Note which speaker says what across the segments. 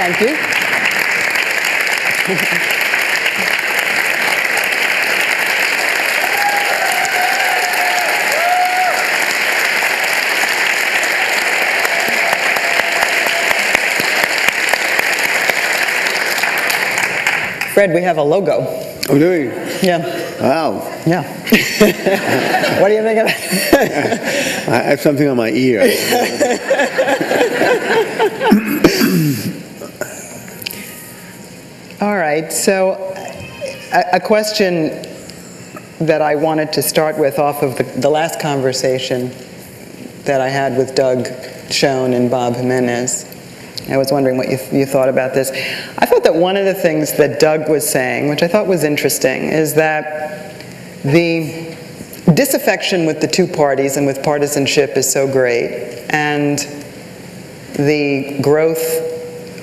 Speaker 1: Thank you. Fred, we have a logo.
Speaker 2: Oh, do you?
Speaker 1: Yeah,
Speaker 2: Wow.
Speaker 1: yeah. what do you think of that?
Speaker 2: I have something on my ear.
Speaker 1: All right, so uh, a, a question that I wanted to start with off of the, the last conversation that I had with Doug Schoen and Bob Jimenez. I was wondering what you, you thought about this. I thought that one of the things that Doug was saying, which I thought was interesting, is that the disaffection with the two parties and with partisanship is so great, and the growth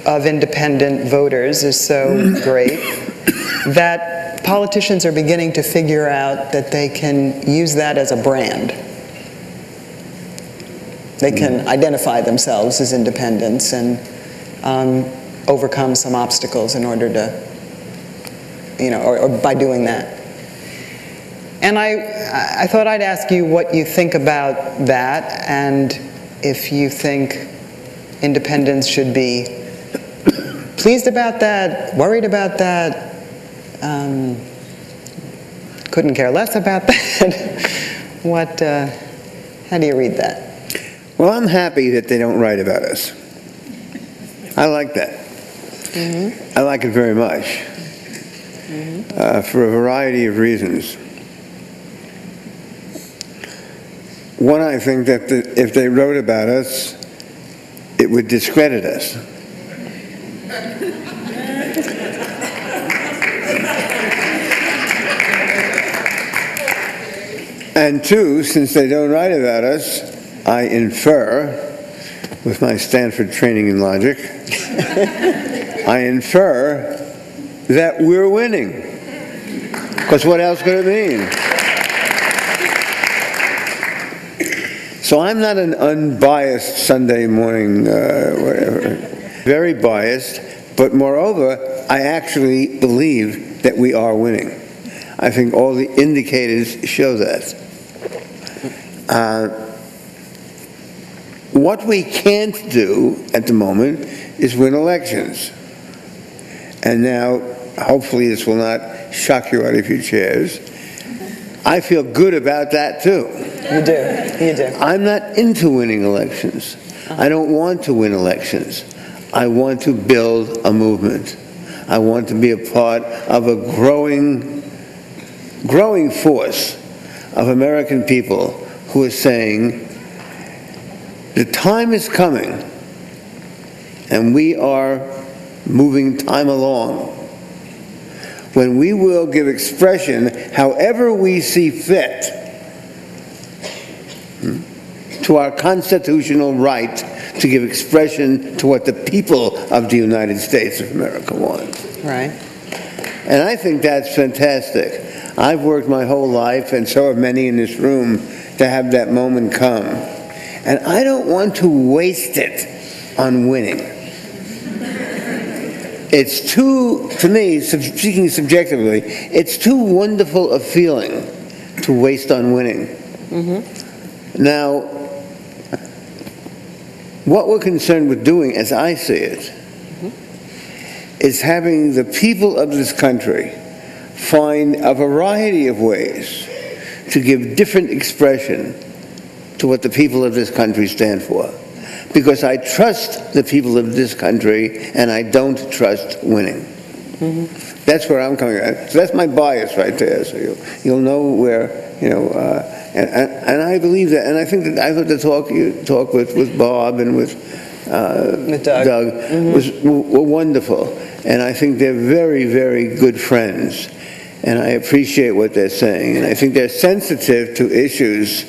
Speaker 1: of independent voters is so great that politicians are beginning to figure out that they can use that as a brand. They can identify themselves as independents and um, overcome some obstacles in order to, you know, or, or by doing that. And I, I thought I'd ask you what you think about that and if you think independents should be pleased about that, worried about that, um, couldn't care less about that. what, uh, how do you read that?
Speaker 2: Well, I'm happy that they don't write about us. I like that. I like it very much uh, for a variety of reasons. One, I think that the, if they wrote about us, it would discredit us. And two, since they don't write about us, I infer, with my Stanford training in logic, I infer that we're winning. Because what else could it mean? So I'm not an unbiased Sunday morning, uh, whatever, very biased, but moreover, I actually believe that we are winning. I think all the indicators show that. Uh, what we can't do at the moment is win elections. And now, hopefully, this will not shock you out of your chairs. I feel good about that too.
Speaker 1: You do, you do.
Speaker 2: I'm not into winning elections. I don't want to win elections. I want to build a movement. I want to be a part of a growing, growing force of American people who are saying, the time is coming, and we are moving time along, when we will give expression, however we see fit, hmm, to our constitutional right to give expression to what the people of the United States of America want.
Speaker 1: Right.
Speaker 2: And I think that's fantastic. I've worked my whole life, and so have many in this room, to have that moment come. And I don't want to waste it on winning. It's too, to me, speaking subjectively, it's too wonderful a feeling to waste on winning. Mm-hmm. Now, what we're concerned with doing, as I see it, is having the people of this country find a variety of ways to give different expression to what the people of this country stand for. Because I trust the people of this country and I don't trust winning. That's where I'm coming from. So that's my bias right there. So you'll, you'll know where, you know, uh, and, and, and I believe that. And I think that I thought the talk you talk with, with Bob and with, uh,
Speaker 1: With Doug.
Speaker 2: was were wonderful. And I think they're very, very good friends. And I appreciate what they're saying. And I think they're sensitive to issues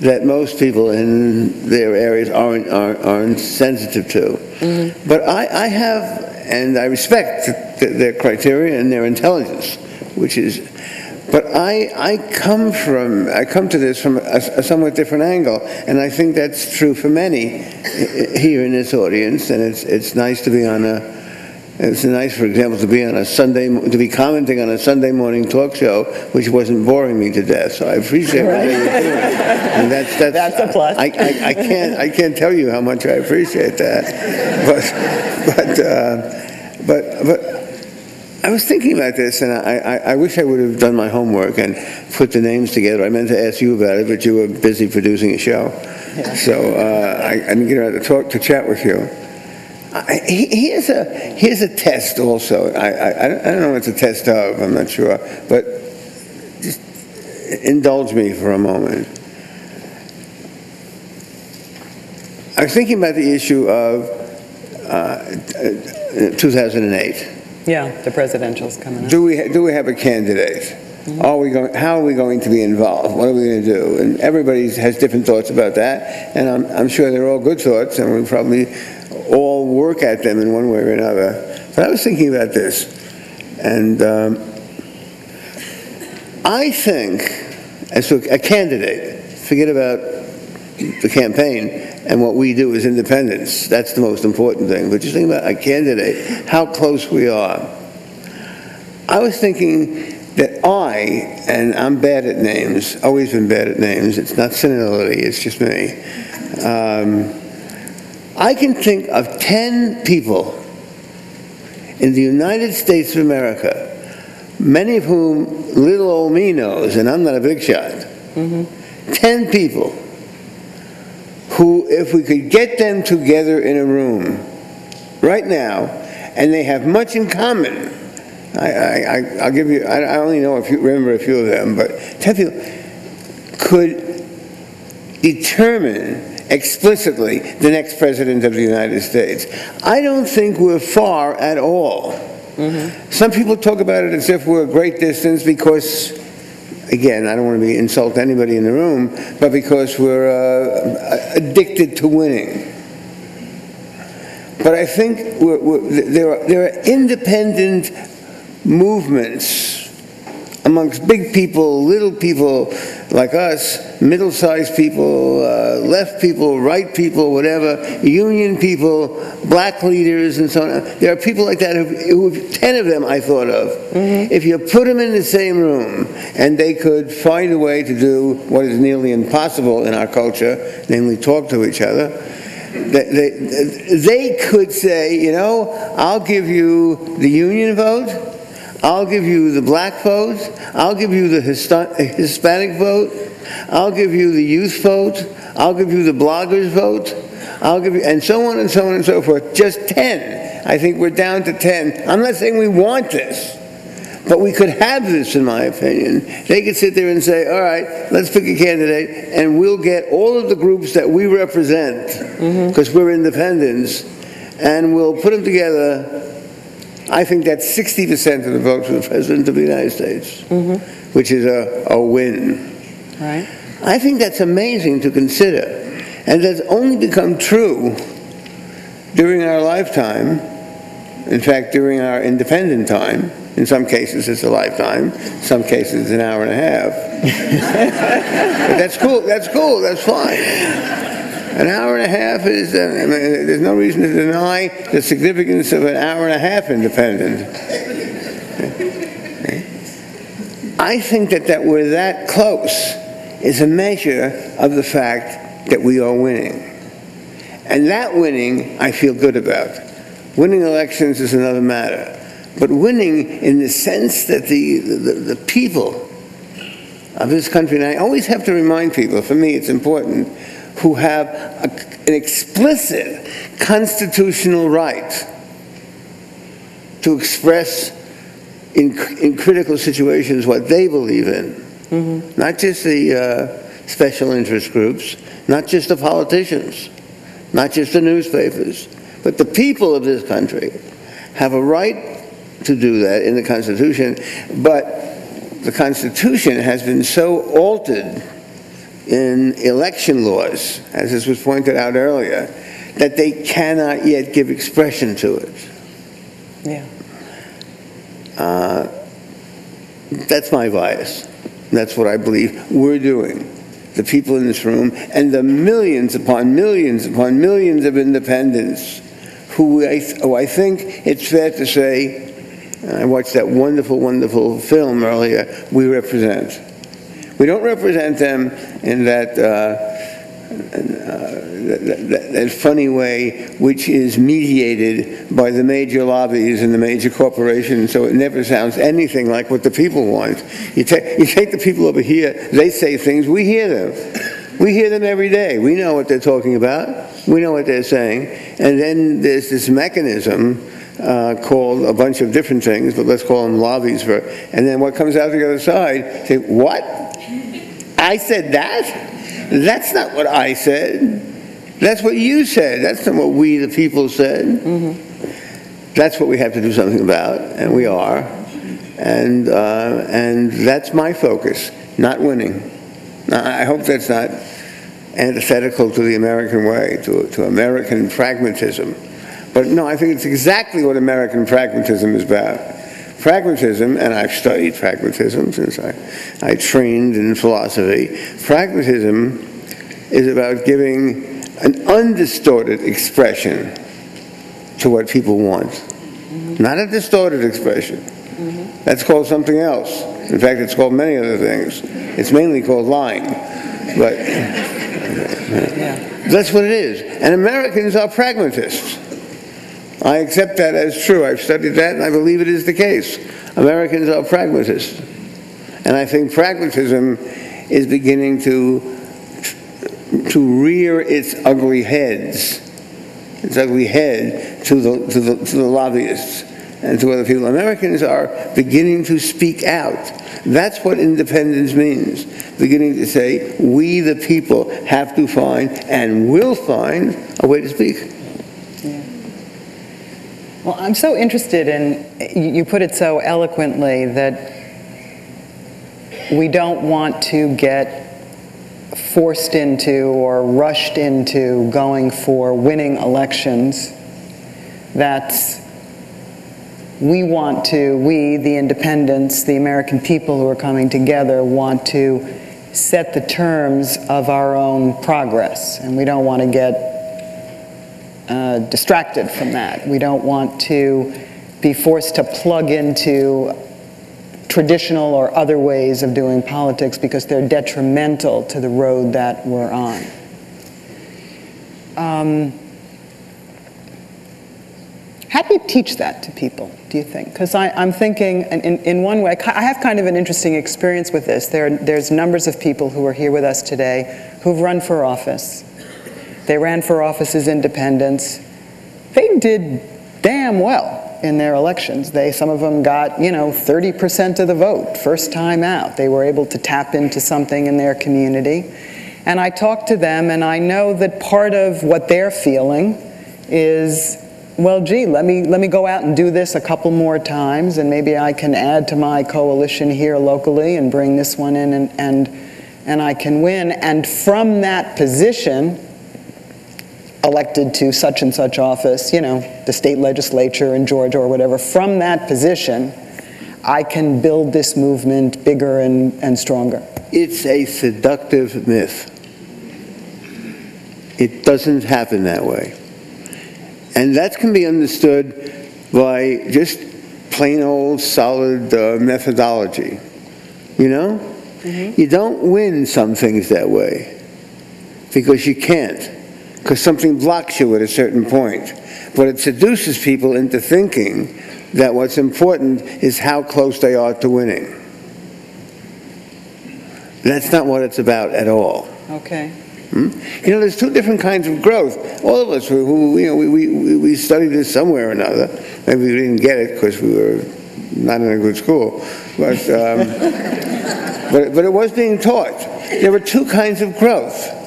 Speaker 2: that most people in their areas aren't, aren't, aren't sensitive to. But I, I have, and I respect th- their criteria and their intelligence, which is, But I, I come from, I come to this from a, a somewhat different angle, and I think that's true for many eh, here in this audience, and it's, it's nice to be on a, it's nice, for example, to be on a Sunday, to be commenting on a Sunday morning talk show, which wasn't boring me to death, so I appreciate what they were doing. And that's, that's.
Speaker 1: That's a plus.
Speaker 2: I, I, I can't, I can't tell you how much I appreciate that. But, but, uh, but, but I was thinking about this, and I, I, I wish I would have done my homework and put the names together. I meant to ask you about it, but you were busy producing a show. So uh, I, I didn't get around to talk, to chat with you. I, here's a, here's a test also. I, I, I don't I don't know what it's a test of, I'm not sure, but just indulge me for a moment. I was thinking about the issue of uh, 2008.
Speaker 1: Yeah, the presidential's coming up.
Speaker 2: Do we, do we have a candidate? Are we going, how are we going to be involved? What are we going to do? And everybody has different thoughts about that, and I'm, I'm sure they're all good thoughts, and we probably all work at them in one way or another. But I was thinking about this, and um, I think, as a a candidate, forget about the campaign and what we do as independents, that's the most important thing, but just think about a candidate, how close we are. I was thinking that I, and I'm bad at names, always been bad at names, it's not senility, it's just me. Um, I can think of 10 people in the United States of America, many of whom little old me knows, and I'm not a big shot. 10 people who, if we could get them together in a room right now, and they have much in common, I, I, I, I'll give you, I, I only know a few, remember a few of them, but 10 people could determine explicitly the next president of the United States. I don't think we're far at all. Mm-hmm. Some people talk about it as if we're a great distance because, again, I don't want to be insult anybody in the room, but because we're uh, addicted to winning. But I think we're, we're, there, are, there are independent movements amongst big people, little people like us, middle-sized people, uh, left people, right people, whatever, union people, black leaders, and so on. There are people like that who, who ten of them I thought of. If you put them in the same room and they could find a way to do what is nearly impossible in our culture, namely talk to each other, they, they, they could say, you know, I'll give you the union vote, I'll give you the black vote, I'll give you the Hispanic vote, I'll give you the youth vote, I'll give you the bloggers vote, I'll give you, and so on and so on and so forth. Just 10. I think we're down to 10. I'm not saying we want this. But we could have this, in my opinion. They could sit there and say, all right, let's pick a candidate, and we'll get all of the groups that we represent, mm-hmm. because we're independents, and we'll put them together. I think that's 60% of the vote for the President of the United States, mm-hmm. which is a, a win.
Speaker 1: Right?
Speaker 2: I think that's amazing to consider, and that's only become true during our lifetime. In fact, during our independent time. In some cases, it's a lifetime. In some cases, it's an hour and a half. but that's cool. That's cool. That's fine. An hour and a half is. Uh, I mean, there's no reason to deny the significance of an hour and a half independent. I think that, that we're that close is a measure of the fact that we are winning. And that winning, I feel good about. Winning elections is another matter. But winning in the sense that the, the, the people of this country, and I always have to remind people, for me it's important, who have a, an explicit constitutional right to express in, in critical situations what they believe in. Not just the uh, special interest groups, not just the politicians, not just the newspapers, but the people of this country have a right to do that in the Constitution. But the Constitution has been so altered in election laws, as this was pointed out earlier, that they cannot yet give expression to it.
Speaker 1: Yeah.
Speaker 2: Uh, that's my bias. That's what I believe we're doing. The people in this room and the millions upon millions upon millions of independents who I, who I think it's fair to say, I watched that wonderful, wonderful film earlier, we represent. We don't represent them in that, uh, uh, that, that, that funny way which is mediated by the major lobbies and the major corporations, so it never sounds anything like what the people want. You, ta you take the people over here, they say things, we hear them. We hear them every day. We know what they're talking about. We know what they're saying. And then there's this mechanism uh, called a bunch of different things, but let's call them lobbies for, and then what comes out the other side, say, what? I said that? That's not what I said. That's what you said. That's not what we, the people, said. Mm-hmm. That's what we have to do something about, and we are. And, uh, and that's my focus, not winning. I hope that's not antithetical to the American way, to, to American pragmatism. But no, I think it's exactly what American pragmatism is about. Pragmatism, and I've studied pragmatism since I, I trained in philosophy, pragmatism is about giving an undistorted expression to what people want. Mm-hmm. Not a distorted expression. Mm-hmm. That's called something else. In fact, it's called many other things. It's mainly called lying. But yeah. that's what it is. And Americans are pragmatists. I accept that as true. I've studied that and I believe it is the case. Americans are pragmatists. And I think pragmatism is beginning to to rear its ugly heads, its ugly head to the, to the, to the lobbyists and to other people. Americans are beginning to speak out. That's what independence means. Beginning to say, we the people have to find and will find a way to speak.
Speaker 1: Well, I'm so interested in, you put it so eloquently that we don't want to get forced into or rushed into going for winning elections. That's we want to, we, the independents, the American people who are coming together, want to set the terms of our own progress. And we don't want to get uh, distracted from that. We don't want to be forced to plug into traditional or other ways of doing politics because they're detrimental to the road that we're on. Um, how do you teach that to people, do you think? Because I'm thinking, in, in one way, I have kind of an interesting experience with this. There, there's numbers of people who are here with us today who've run for office. They ran for office as independents. They did damn well in their elections. They, some of them got, you know, 30% of the vote, first time out. They were able to tap into something in their community. And I talked to them, and I know that part of what they're feeling is, well, gee, let me, let me go out and do this a couple more times, and maybe I can add to my coalition here locally and bring this one in, and, and, and I can win. And from that position, elected to such and such office, you know, the state legislature in Georgia or whatever, from that position, I can build this movement bigger and, and stronger.
Speaker 2: It's a seductive myth. It doesn't happen that way. And that can be understood by just plain old solid uh, methodology. You know? Mm-hmm. You don't win some things that way because you can't because something blocks you at a certain point. But it seduces people into thinking that what's important is how close they are to winning. That's not what it's about at all.
Speaker 1: Okay.
Speaker 2: Hmm? You know, there's two different kinds of growth. All of us who, who you know, we, we, we studied this somewhere or another. Maybe we didn't get it because we were not in a good school. But, um, but, but it was being taught. There were two kinds of growth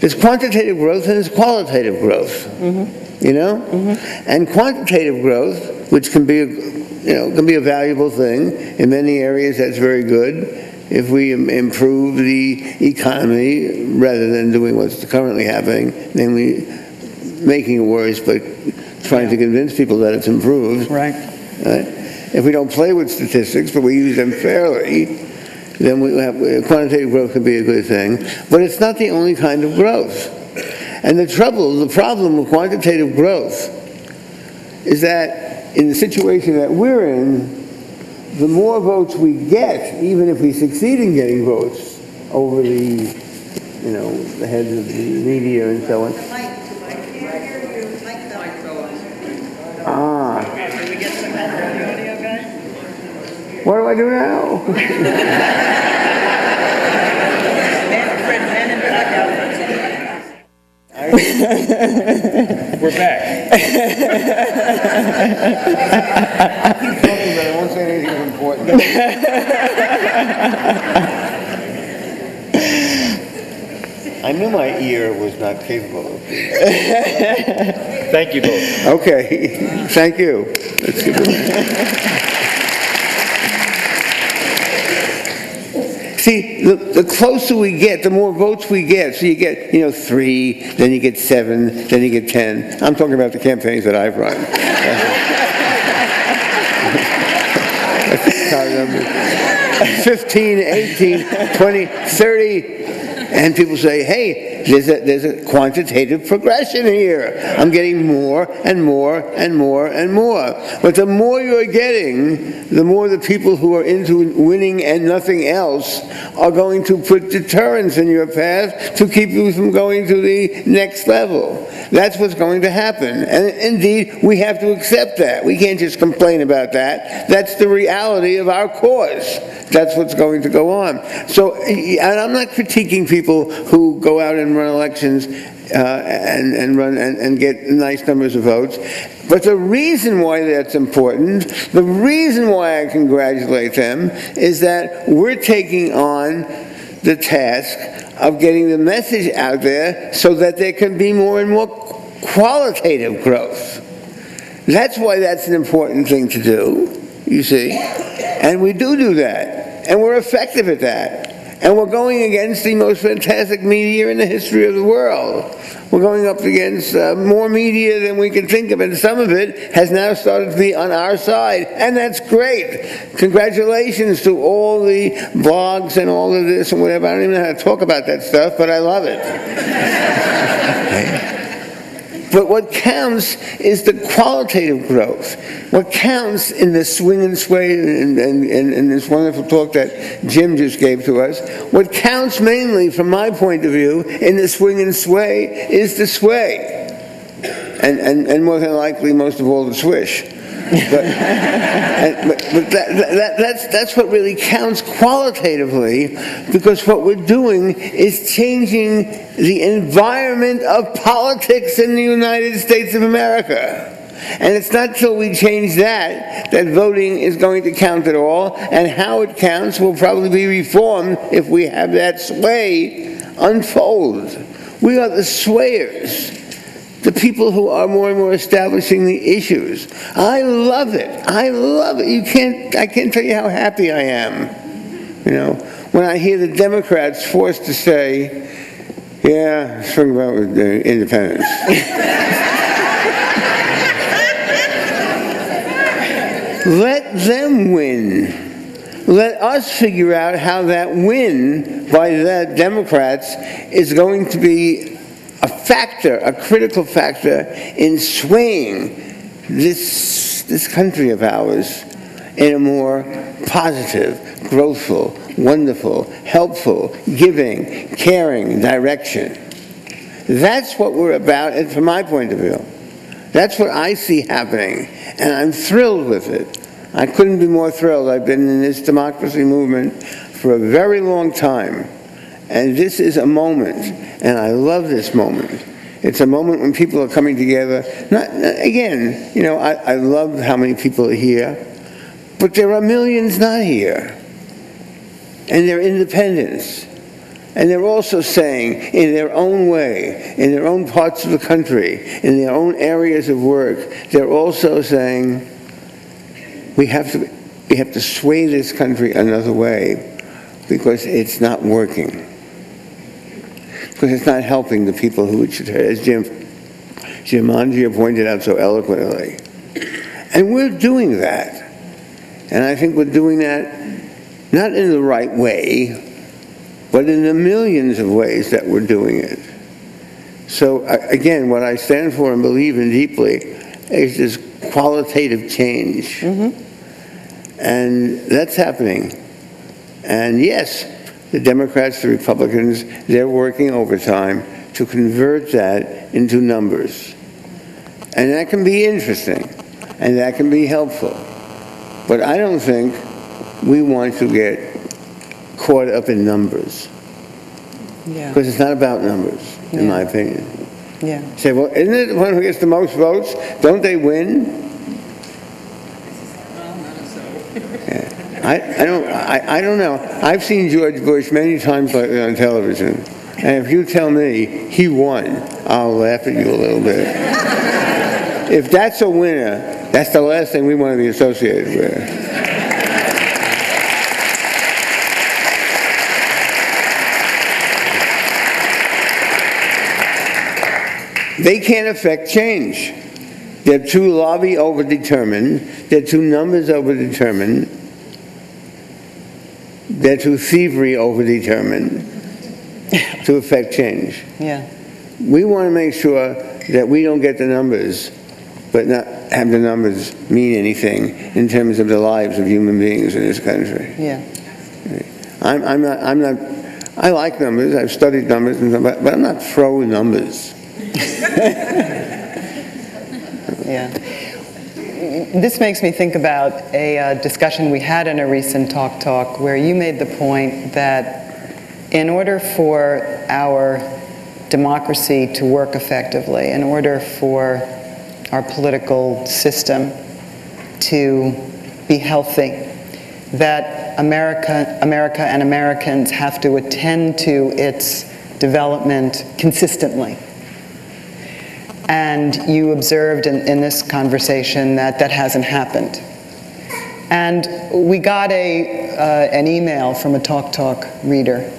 Speaker 2: there's quantitative growth and there's qualitative growth. Mm-hmm. You know, mm-hmm. and quantitative growth, which can be, a, you know, can be a valuable thing in many areas. That's very good. If we improve the economy rather than doing what's currently happening, namely making it worse, but trying to convince people that it's improved.
Speaker 1: Right.
Speaker 2: Right. if we don't play with statistics, but we use them fairly, then we have, quantitative growth could be a good thing. But it's not the only kind of growth. And the trouble, the problem with quantitative growth is that in the situation that we're in, the more votes we get, even if we succeed in getting votes over the, you know, the heads of the media and so on. What do I do now?
Speaker 3: We're back.
Speaker 2: Talking, but I won't say anything important. I knew my ear was not capable of.
Speaker 3: Thank you both.
Speaker 2: Okay, thank you. Let's give it- See, the, the closer we get, the more votes we get. So you get, you know, three, then you get seven, then you get 10. I'm talking about the campaigns that I've run. 15, 18, 20, 30. And people say, hey, there's a, there's a quantitative progression here. I'm getting more and more and more and more. But the more you're getting, the more the people who are into winning and nothing else are going to put deterrence in your path to keep you from going to the next level. That's what's going to happen. And indeed, we have to accept that. We can't just complain about that. That's the reality of our cause. That's what's going to go on. So, and I'm not critiquing people who go out and run elections uh, and, and run and, and get nice numbers of votes. But the reason why that's important, the reason why I congratulate them, is that we're taking on the task of getting the message out there so that there can be more and more qualitative growth. That's why that's an important thing to do, you see. And we do do that. And we're effective at that. And we're going against the most fantastic media in the history of the world. We're going up against uh, more media than we can think of, and some of it has now started to be on our side, and that's great. Congratulations to all the blogs and all of this and whatever. I don't even know how to talk about that stuff, but I love it. But what counts is the qualitative growth. What counts in the swing and sway and, and, and, and, this wonderful talk that Jim just gave to us, what counts mainly from my point of view in the swing and sway is the sway. And, and, and more than likely, most of all, the swish. But, and, but, but that, that, that's, that's what really counts qualitatively because what we're doing is changing the environment of politics in the United States of America. And it's not till we change that that voting is going to count at all, and how it counts will probably be reformed if we have that sway unfold. We are the swayers the people who are more and more establishing the issues. I love it. I love it. You can't, I can't tell you how happy I am. You know, when I hear the Democrats forced to say, yeah, something about with the independence. Let them win. Let us figure out how that win by the Democrats is going to be a factor, a critical factor in swaying this, this country of ours in a more positive, growthful, wonderful, helpful, giving, caring direction. That's what we're about, and from my point of view. That's what I see happening, and I'm thrilled with it. I couldn't be more thrilled. I've been in this democracy movement for a very long time. And this is a moment, and I love this moment. It's a moment when people are coming together. Not, again, you know, I, I love how many people are here, but there are millions not here. And they're independents. And they're also saying, in their own way, in their own parts of the country, in their own areas of work, they're also saying, we have to, we have to sway this country another way because it's not working because it's not helping the people who it should, as Jim, Jim pointed out so eloquently. And we're doing that. And I think we're doing that not in the right way, but in the millions of ways that we're doing it. So, again, what I stand for and believe in deeply is this qualitative change. Mm-hmm. And that's happening. And yes, the Democrats, the Republicans, they're working overtime to convert that into numbers. And that can be interesting, and that can be helpful. But I don't think we want to get caught up in numbers,
Speaker 1: Yeah,
Speaker 2: because it's not about numbers, in my opinion.
Speaker 1: yeah.
Speaker 2: Say, well, isn't it the one who gets the most votes? Don't they win? I, I don't, I, I don't know. I've seen George Bush many times lately on television, and if you tell me he won, I'll laugh at you a little bit. if that's a winner, that's the last thing we want to be associated with. They can't affect change. They're too lobby over-determined. They're too numbers over-determined. They're too thievery over-determined to affect change.
Speaker 1: Yeah,
Speaker 2: We want to make sure that we don't get the numbers, but not have the numbers mean anything in terms of the lives of human beings in this country.
Speaker 1: yeah,
Speaker 2: I'm, I'm not, I'm not, I like numbers, I've studied numbers, and stuff, but but I'm not pro numbers.
Speaker 1: yeah. This makes me think about a uh, discussion we had in a recent Talk Talk where you made the point that in order for our democracy to work effectively, in order for our political system to be healthy, that America, America and Americans have to attend to its development consistently. And you observed in, in this conversation that that hasn't happened. And we got a, uh, an email from a Talk Talk reader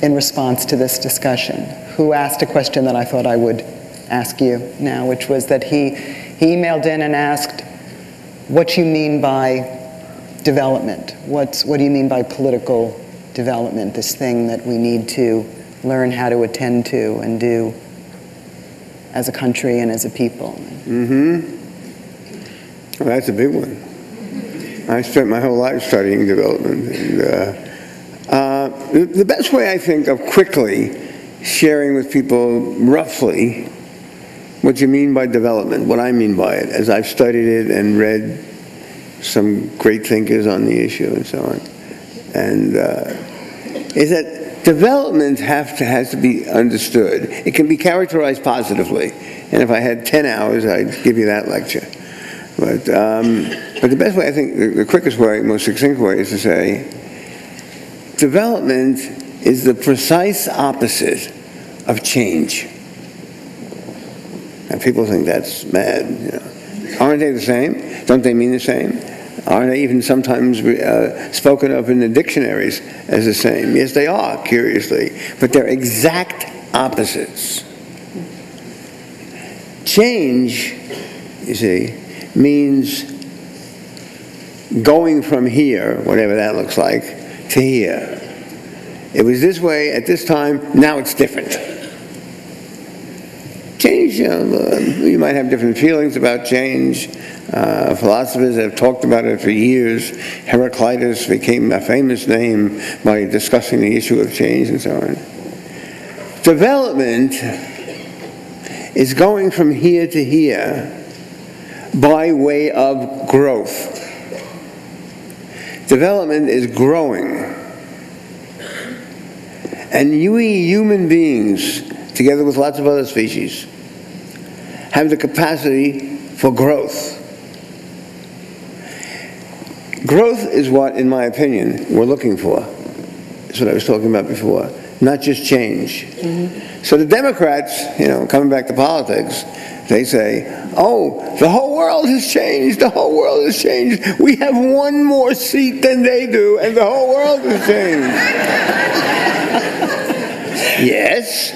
Speaker 1: in response to this discussion who asked a question that I thought I would ask you now, which was that he, he emailed in and asked what you mean by development. What's, what do you mean by political development, this thing that we need to learn how to attend to and do as a country and as a people?
Speaker 2: Well, that's a big one. I spent my whole life studying development. And, uh, uh, the, the best way I think of quickly sharing with people roughly what you mean by development, what I mean by it, as I've studied it and read some great thinkers on the issue and so on, and uh, is that development have to, has to be understood. It can be characterized positively, and if I had 10 hours, I'd give you that lecture. But, um, but the best way, I think, the, the quickest way, most succinct way is to say, development is the precise opposite of change. And people think that's mad. You know. Aren't they the same? Don't they mean the same? Aren't they even sometimes uh, spoken of in the dictionaries as the same? Yes, they are, curiously, but they're exact opposites. Change, you see, means going from here, whatever that looks like, to here. It was this way at this time, now it's different. Change, you, know, you might have different feelings about change. Uh, philosophers have talked about it for years. Heraclitus became a famous name by discussing the issue of change and so on. Development is going from here to here by way of growth. Development is growing. And we human beings, together with lots of other species, have the capacity for growth. Growth is what, in my opinion, we're looking for. That's what I was talking about before, not just change. Mm-hmm. So the Democrats, you know, coming back to politics, they say, oh, the whole world has changed, the whole world has changed. We have one more seat than they do, and the whole world has changed. yes.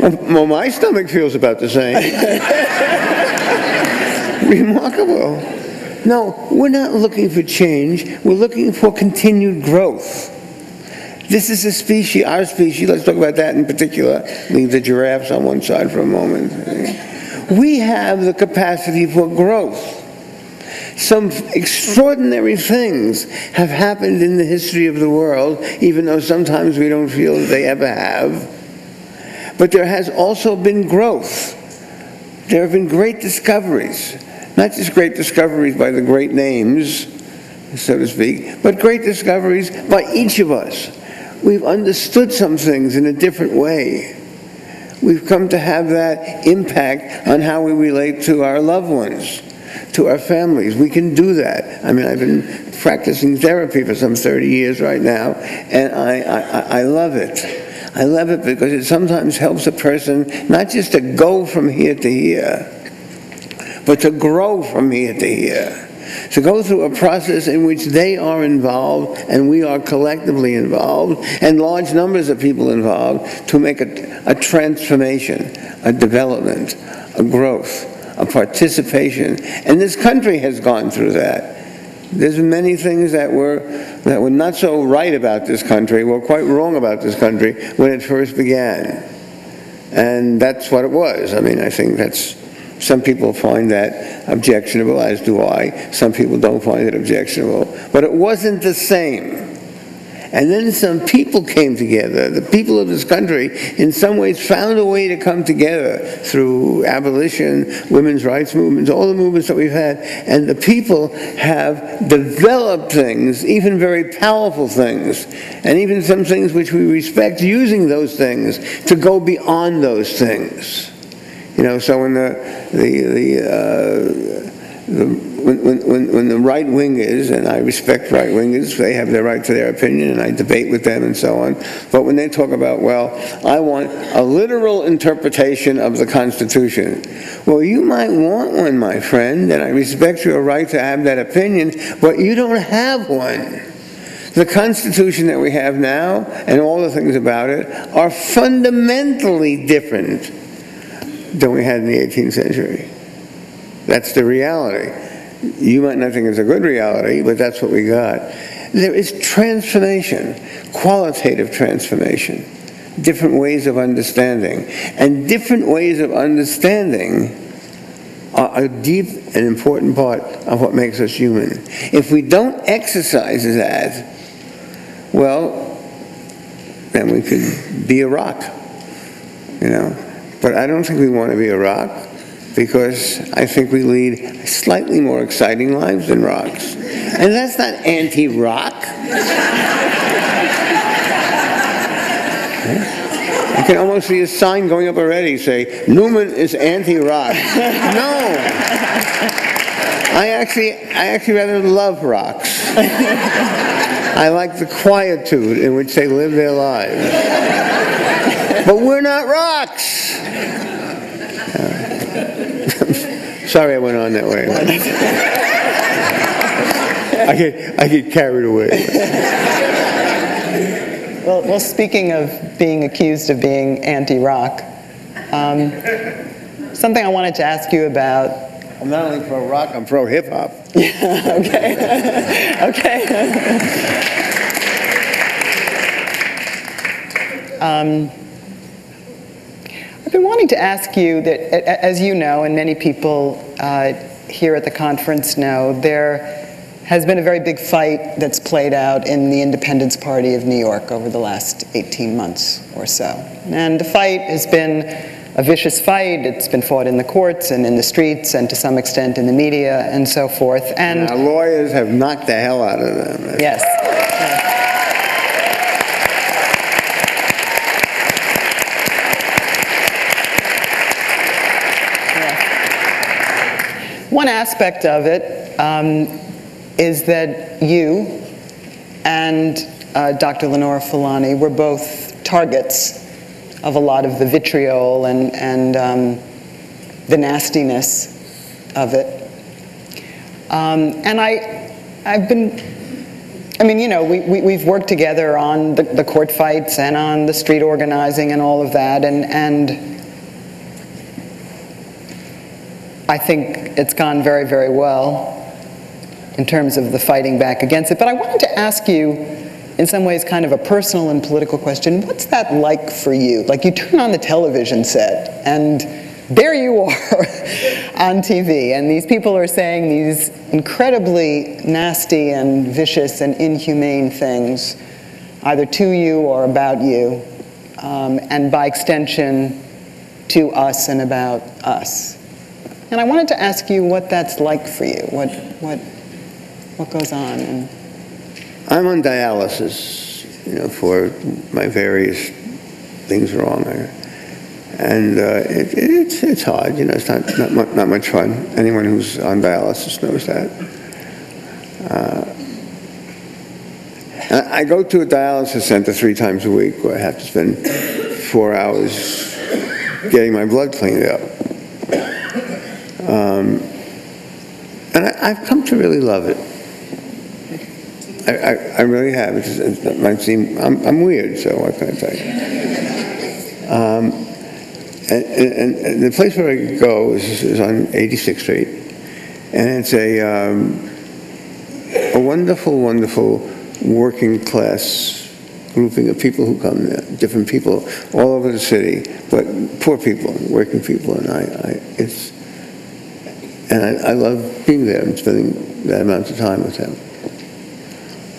Speaker 2: well, my stomach feels about the same. Remarkable. No, we're not looking for change. We're looking for continued growth. This is a species, our species, let's talk about that in particular, leave the giraffes on one side for a moment. We have the capacity for growth. Some extraordinary things have happened in the history of the world, even though sometimes we don't feel that they ever have. But there has also been growth. There have been great discoveries, not just great discoveries by the great names, so to speak, but great discoveries by each of us. We've understood some things in a different way. We've come to have that impact on how we relate to our loved ones, to our families. We can do that. I mean, I've been practicing therapy for some 30 years right now, and I, I, I love it. I love it because it sometimes helps a person not just to go from here to here, but to grow from here to here to go through a process in which they are involved and we are collectively involved and large numbers of people involved to make a, a transformation, a development, a growth, participation. And this country has gone through that. There's many things that were that were not so right about this country, were quite wrong about this country when it first began. And that's what it was. I mean, I think that's some people find that objectionable, as do I. Some people don't find it objectionable. But it wasn't the same. And then some people came together. The people of this country, in some ways, found a way to come together through abolition, women's rights movements, all the movements that we've had. And the people have developed things, even very powerful things, and even some things which we respect, using those things to go beyond those things. You know, so when the the the, uh, Um, the when, when, when the right wing is, and I respect right wingers, they have their right to their opinion, and I debate with them and so on. But when they talk about, well, I want a literal interpretation of the Constitution, well, you might want one, my friend, and I respect your right to have that opinion, but you don't have one. The Constitution that we have now and all the things about it are fundamentally different than we had in the 18th century. That's the reality. You might not think it's a good reality, but that's what we got. There is transformation, qualitative transformation, different ways of understanding. And different ways of understanding are a deep and important part of what makes us human. If we don't exercise that, well, then we could be a rock, you know. But I don't think we want to be a rock because I think we lead slightly more exciting lives than rocks. And that's not anti rock. I can almost see a sign going up already say, Newman is anti rock. no! I actually, I actually rather love rocks. I like the quietude in which they live their lives. But we're not rocks. Sorry I went on that way. I get, I get carried away.
Speaker 1: Well, well, speaking of being accused of being anti-rock, um, something I wanted to ask you about.
Speaker 2: I'm not only pro rock, I'm pro hip hop.
Speaker 1: Yeah, okay. okay. um, been wanting to ask you that, as you know, and many people uh, here at the conference know, there has been a very big fight that's played out in the Independence Party of New York over the last 18 months or so. And the fight has been a vicious fight. It's been fought in the courts and in the streets and to some extent in the media and so forth. And,
Speaker 2: and our lawyers have knocked the hell out of them.
Speaker 1: Yes. One aspect of it um, is that you and uh, Dr. Lenora Fulani were both targets of a lot of the vitriol and, and um, the nastiness of it. Um, and I, I've been, I mean, you know, we, we, we've worked together on the, the court fights and on the street organizing and all of that, and, and I think it's gone very, very well. in terms of the fighting back against it. But I wanted to ask you, in some ways, kind of a personal and political question. What's that like for you? Like you turn on the television set and there you are on TV, and these people are saying these incredibly nasty and vicious and inhumane things, either to you or about you, um, and by extension, to us and about us. And I wanted to ask you what that's like for you, what, what, what goes on. And
Speaker 2: I'm on dialysis, you know, for my various things wrong. And uh, it, it's, it's hard, you know, it's not, not, mu- not much fun. Anyone who's on dialysis knows that. Uh, I go to a dialysis center three times a week where I have to spend four hours getting my blood cleaned up. Um, and I, I've come to really love it. I, I, I really have. It, might seem I'm, I'm weird, so what can I you? Um, and, and, and the place where I go is, is on 86th Street, and it's a um, a wonderful, wonderful working class grouping of people who come there, different people all over the city, but poor people, working people, and I, I it's and I, I love being there and spending that amount of time with them.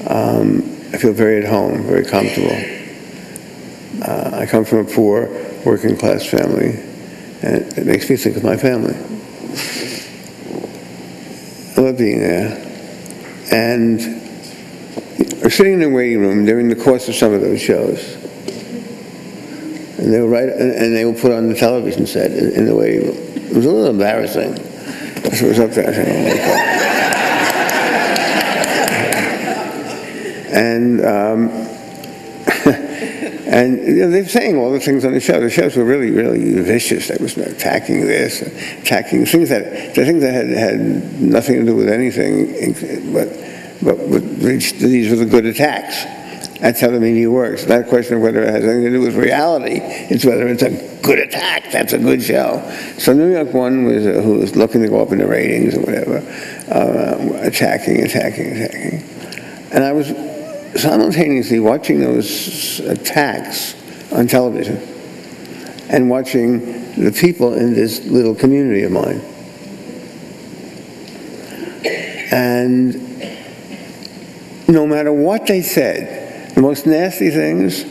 Speaker 2: Um, I feel very at home, very comfortable. Uh, I come from a poor, working class family, and it, it makes me think of my family. I love being there. And we're sitting in the waiting room during the course of some of those shows. And they were right, and, and they were put on the television set in, in the waiting room. It was a little embarrassing. So it was up there. And um, and you know, they're saying all the things on the show. The shows were really, really vicious. They was attacking this, attacking things that the things that had, had nothing to do with anything, but but, but these were the good attacks. That's how the media works. It's not a question of whether it has anything to do with reality. It's whether it's a good attack. That's a good show. So New York One was uh, who was looking to go up in the ratings or whatever, uh, attacking, attacking, attacking, and I was simultaneously watching those attacks on television and watching the people in this little community of mine. And no matter what they said, the most nasty things,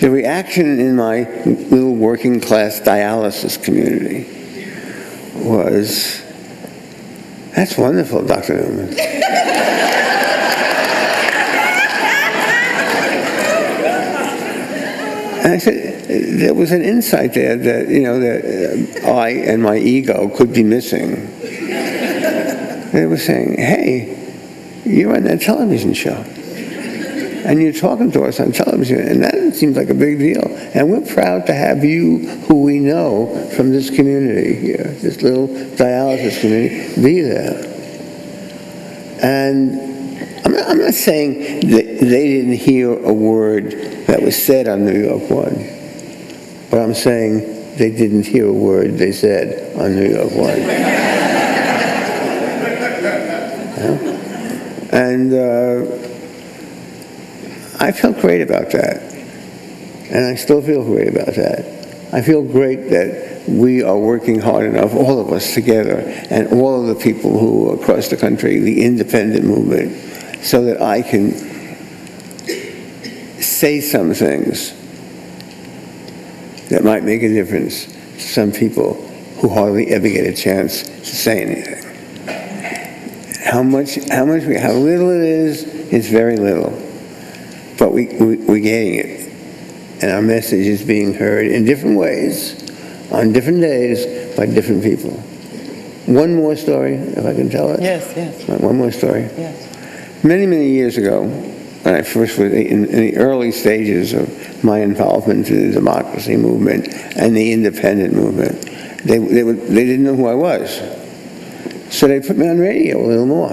Speaker 2: the reaction in my little working class dialysis community was, that's wonderful, Dr. Newman. And I said, there was an insight there that, you know, that uh, I and my ego could be missing. They were saying, hey, you're on that television show. And you're talking to us on television, and that seems like a big deal. And we're proud to have you, who we know from this community here, this little dialysis community, be there. And I'm not, I'm not saying that they didn't hear a word that was said on New York One, but I'm saying they didn't hear a word they said on New York One. Yeah? And uh, I felt great about that, and I still feel great about that. I feel great that we are working hard enough, all of us together, and all of the people who across the country, the independent movement, so that I can say some things that might make a difference to some people who hardly ever get a chance to say anything. How much, how much, how little it is, is very little. But we, we, we're getting it. And our message is being heard in different ways, on different days, by different people. One more story, if I can tell it.
Speaker 1: yes, yes,
Speaker 2: One more story.
Speaker 1: yes.
Speaker 2: Many, many years ago, when I first was in, in the early stages of my involvement in the democracy movement and the independent movement, they, they, would, they didn't know who I was. So they put me on radio a little more.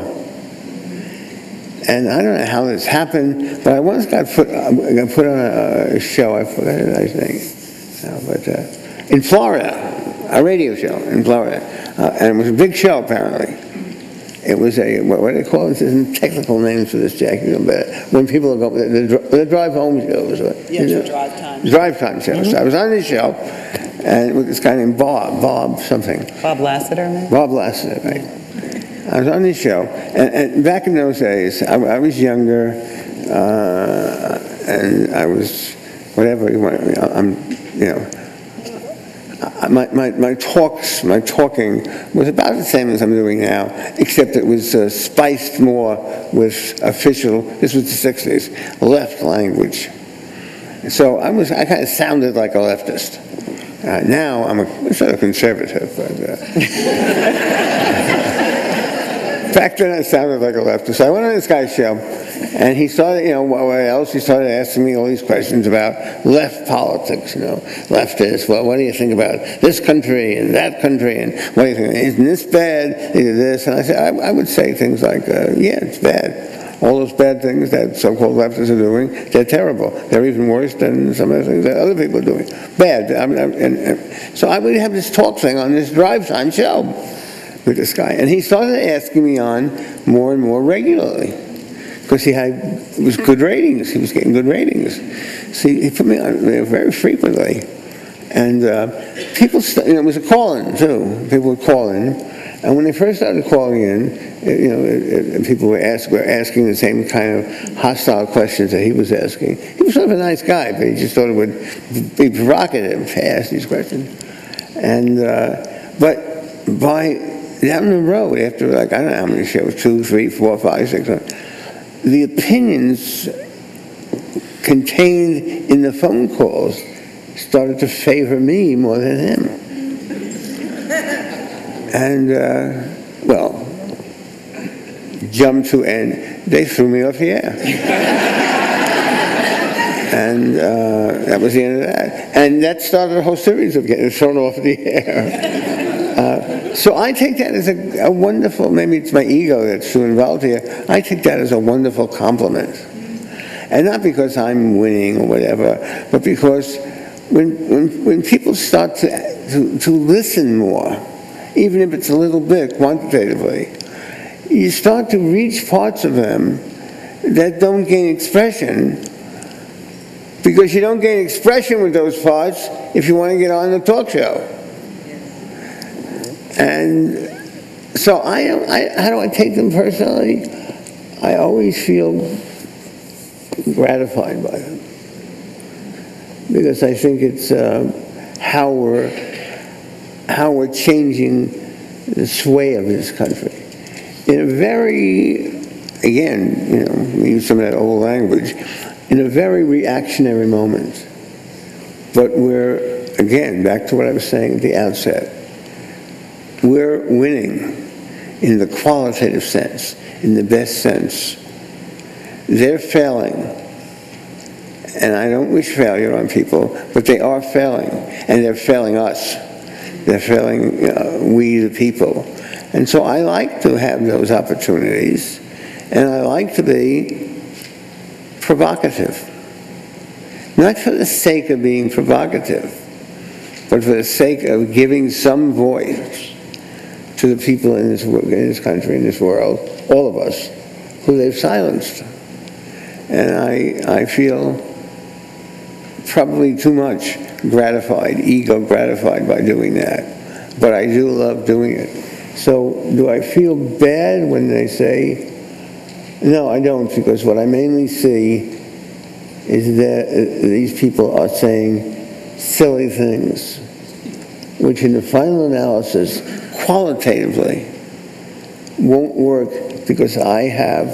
Speaker 2: And I don't know how this happened, but I once got put, uh, got put on a, show, I forgot his name, no, but uh, in Florida, a radio show in Florida. Uh, and it was a big show, apparently. it was a, what what do they call it? There's some technical names for this, Jack, you know better. When people go, the, the the drive home shows. what-
Speaker 1: Yes,
Speaker 2: you
Speaker 1: the
Speaker 2: know?
Speaker 1: drive time.
Speaker 2: Drive time show. So I was on the show, and with this guy named Bob, Bob something.
Speaker 1: Bob Lassiter, maybe?
Speaker 2: Bob Lassiter, right? I was on this show, and, and back in those days, I, I was younger, uh, and I was whatever you want. I'm, you know, my, my, my talks, my talking was about the same as I'm doing now, except it was uh, spiced more with official. This was the '60s, left language. So I was, I kind of sounded like a leftist. Uh, now I'm a sort of conservative, but. Uh, Back then, I sounded like a leftist. I went on this guy's show, and he started, you know, what else? He started asking me all these questions about left politics, you know, leftists. Well, what do you think about this country and that country? And what do you think? Isn't this bad? Is this? And I said, I, I would say things like, uh, yeah, it's bad. All those bad things that so-called leftists are doing, they're terrible. They're even worse than some of the things that other people are doing. Bad. I mean, and, and, so I would have this talk thing on this drive time show with this guy. And he started asking me on more and more regularly because he had it was good ratings. He was getting good ratings. So he, he put me on there very frequently. And uh, people, you know, it was a call-in too. People would call in. And when they first started calling in, eh, you know, eh, eh, people were, ask, were asking the same kind of hostile questions that he was asking. He was sort of a nice guy, but he just thought it would be provocative to ask these questions. And, uh, but by down the road, after like, I don't know how many shows, two, three, four, five, six, seven, the opinions contained in the phone calls started to favor me more than him. And, uh, well, jump to end, they threw me off the air. And uh, that was the end of that. And that started a whole series of getting thrown off the air. Uh, so I take that as a, a wonderful, maybe it's my ego that's too involved here, I take that as a wonderful compliment. And not because I'm winning or whatever, but because when, when, when people start to, to, to listen more, even if it's a little bit quantitatively, you start to reach parts of them that don't gain expression because you don't gain expression with those parts if you want to get on the talk show. And so I, don't- I how do I take them personally? I always feel gratified by them. Because I think it's uh, how we're how we're changing the sway of this country. In a very again you know we use some of that old language in a very reactionary moment. But we're again back to what I was saying at the outset we're winning in the qualitative sense in the best sense they're failing. And I don't wish failure on people, but they are failing. And they're failing us. They're failing uh, we, the people. And so I like to have those opportunities. And I like to be provocative. Not for the sake of being provocative, but for the sake of giving some voice to the people in this, in this country, in this world, all of us, who they've silenced. And I, I feel probably too much gratified, ego gratified by doing that. But I do love doing it. So do I feel bad when they say, no, I don't, because what I mainly see is that uh, these people are saying silly things, which in the final analysis, qualitatively, won't work because I have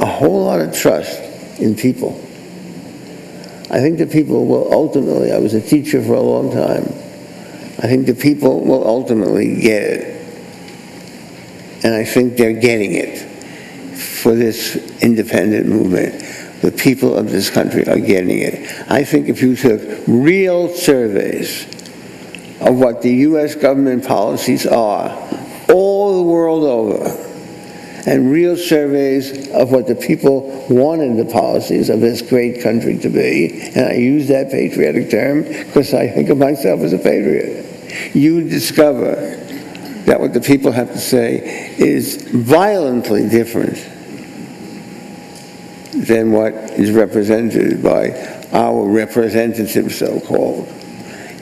Speaker 2: a whole lot of trust in people. I think the people will ultimately, I was a teacher for a long time, I think the people will ultimately get it. And I think they're getting it for this independent movement. The people of this country are getting it. I think if you took real surveys of what the U.S. government policies are all the world over, and real surveys of what the people wanted the policies of this great country to be, and I use that patriotic term because I think of myself as a patriot, you discover that what the people have to say is violently different than what is represented by our representatives, so-called.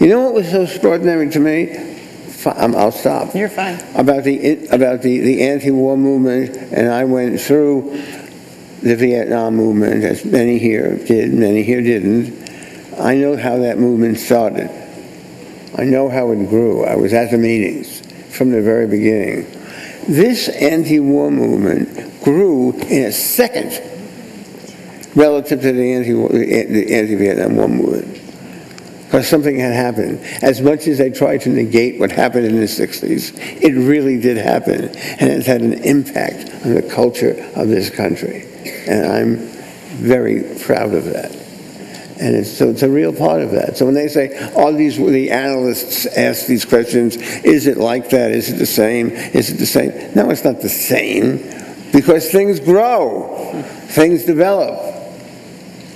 Speaker 2: You know what was so extraordinary to me? I'll stop.
Speaker 1: You're fine.
Speaker 2: About the, about the, the anti-war movement, and I went through the Vietnam movement, as many here did, many here didn't. I know how that movement started. I know how it grew. I was at the meetings from the very beginning. This anti-war movement grew in a second relative to the anti the anti-Vietnam War movement. Something had happened. As much as they tried to negate what happened in the 60s, it really did happen. And it's had an impact on the culture of this country. And I'm very proud of that. And it's, so it's a real part of that. So when they say, all these, the analysts ask these questions, is it like that? Is it the same? Is it the same? No, it's not the same because things grow, things develop.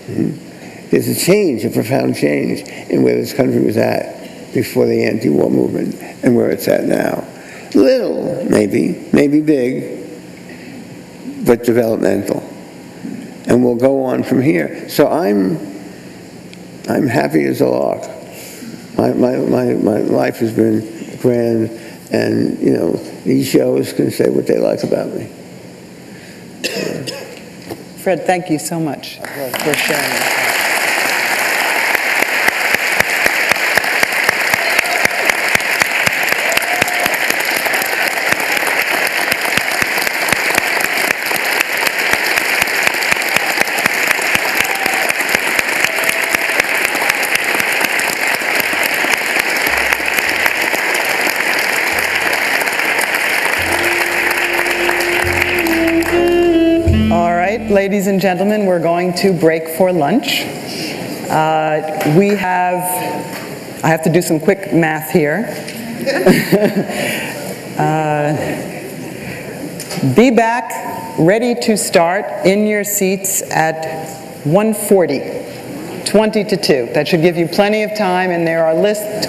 Speaker 2: Mhm. There's a change, a profound change in where this country was at before the anti-war movement and where it's at now. Little, maybe, maybe big, but developmental. And we'll go on from here. So I'm, I'm happy as a lark. My, my, my, my life has been grand, and, you know, these shows can say what they like about me.
Speaker 1: Fred, thank you so much for sharing. Ladies and gentlemen, we're going to break for lunch. Uh, We have, I have to do some quick math here. Uh, Be back, ready to start in your seats at 1:40, 20 to 2. That should give you plenty of time, and there are lists